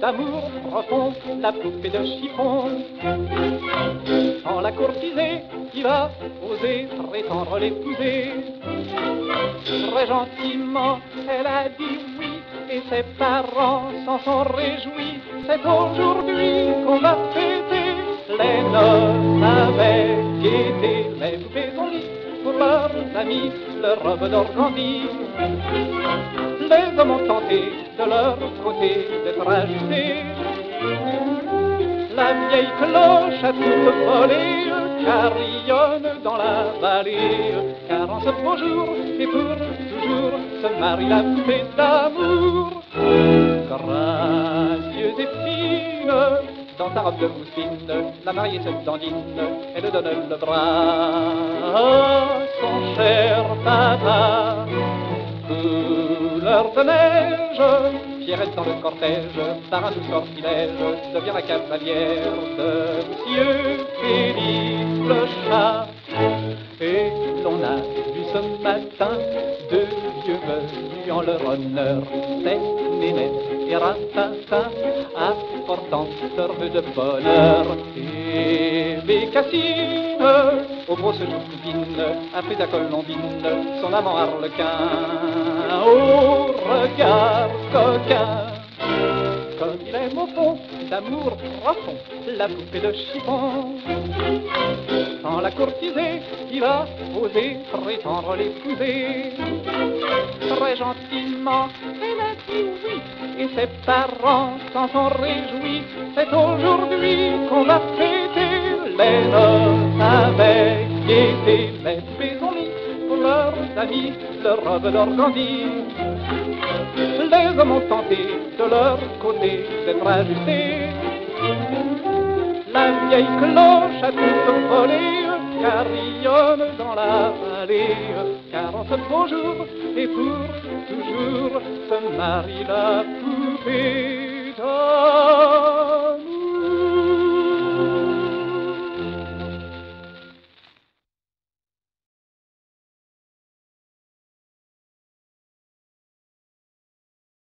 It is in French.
d'amour profond, la poupée de chiffon. Sans la courtiser, qui va oser prétendre l'épouser Très gentiment, elle a dit oui, et ses parents s'en sont réjouis. C'est aujourd'hui qu'on va fêter les noces avec gaieté. Les poupées ont mis pour leurs amis leur robe d'organdi. Les hommes ont tenté de leur côté d'être agités. La vieille cloche a tout volé, carillonne dans la vallée. Car en ce beau jour, et pour toujours, se marie la paix d'amour. Gracieuse et fine, dans ta robe de mousseline, la mariée se dandine, elle donne le bras Couleur de neige, Pierrette dans le cortège, par un doux sortilège, devient la cavalière de Monsieur Félix le chat. Et l'on a vu ce matin deux vieux venus en leur honneur, c'est Nénette et Ratata, apportant vœux de bonheur. Et Bécassine, aux grosses coupines, a pris à Colombine, son amant harlequin, au regard coquin. Comme il aime au fond d'amour profond, la poupée de chiffon. Sans la courtiser, il va oser prétendre l'épouser. Très gentiment, et ses parents s'en sont réjouis. C'est aujourd'hui qu'on va fêter les noces avec gaieté. Les mis pour leurs amis leur robe d'organdi. Les hommes ont tenté de leur côté d'être ajustés. La vieille cloche a tout volé, carillonne dans la vallée. Car en ce beau jour, et pour toujours, se marie la poupée d'amour.